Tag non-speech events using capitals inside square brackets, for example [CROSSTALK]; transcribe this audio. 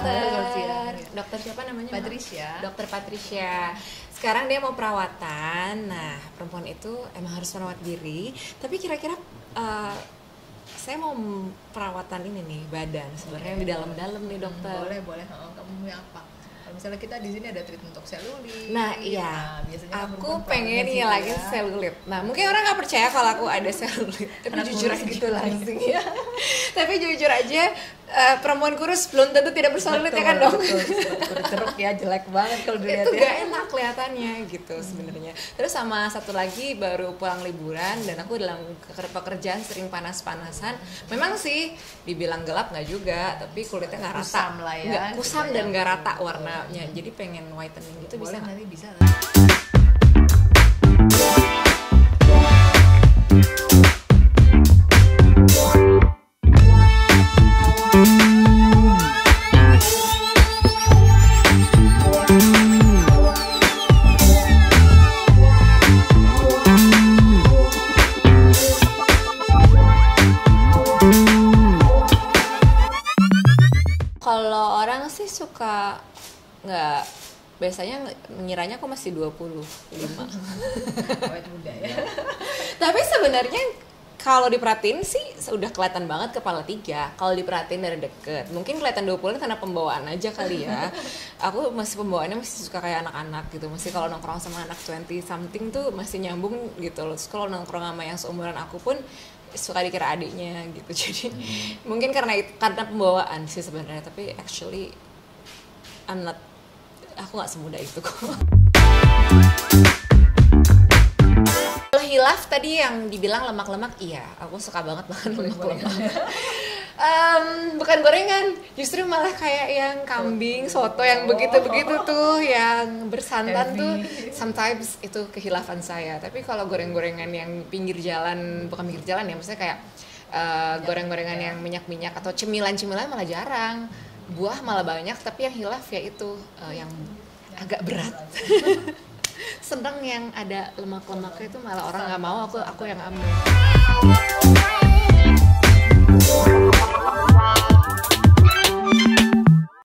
dokter. Dokter siapa namanya Patricia. Dokter Patricia. Sekarang dia mau perawatan. Nah perempuan itu emang harus merawat diri. Tapi kira-kira uh, saya mau perawatan ini nih badan sebenarnya di dalam-dalam nih hmm, dokter. boleh boleh. Kamu mau apa? Misalnya kita di sini ada treatment untuk selulit. Nah, iya. Nah, biasanya kan aku pengen ngilangin ya. selulit. Nah, mungkin orang nggak percaya kalau aku ada selulit, tapi Anak jujur aja gitu langsung [LAUGHS] ya. tapi jujur aja eh, perempuan kurus belum tentu tidak berselulit ya kan dok. Betul, betul. Ceruk ya jelek banget kalau dilihat itu ya. gak enak kelihatannya gitu sebenarnya. Terus sama satu lagi baru pulang liburan dan aku dalam ke- pekerjaan sering panas-panasan. Memang sih dibilang gelap nggak juga, tapi kulitnya nggak rata. Kusam lah ya, Nggak kusam dan nggak rata warnanya. Jadi pengen whitening gitu Boleh bisa nanti bisa lah. Kalau orang sih suka nggak biasanya mengiranya aku masih 25 Awet muda ya. [LAUGHS] Tapi sebenarnya kalau diperhatiin sih udah kelihatan banget kepala tiga. Kalau diperhatiin dari deket, mungkin kelihatan 20 karena pembawaan aja kali ya. [LAUGHS] Aku masih pembawaannya masih suka kayak anak-anak gitu. Masih kalau nongkrong sama anak 20 something tuh masih nyambung gitu loh. Terus kalau nongkrong sama yang seumuran aku pun suka dikira adiknya gitu. [LAUGHS] Jadi mungkin karena itu karena pembawaan sih sebenarnya. Tapi actually I'm not aku nggak semudah itu kok. Kalau hilaf tadi yang dibilang lemak-lemak, iya, aku suka banget makan lemak-lemak. [LAUGHS] Em, bukan gorengan, justru malah kayak yang kambing, soto yang begitu-begitu tuh, yang bersantan Heavy. tuh, sometimes itu kehilafan saya. Tapi kalau goreng-gorengan yang pinggir jalan, bukan pinggir jalan ya, maksudnya kayak eh, goreng-gorengan yang minyak-minyak atau cemilan-cemilan malah jarang. Buah malah banyak, tapi yang hilaf ya itu eh, yang agak berat. [LAUGHS] seneng yang ada lemak-lemaknya itu malah orang nggak mau aku aku yang ambil